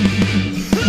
Yeah.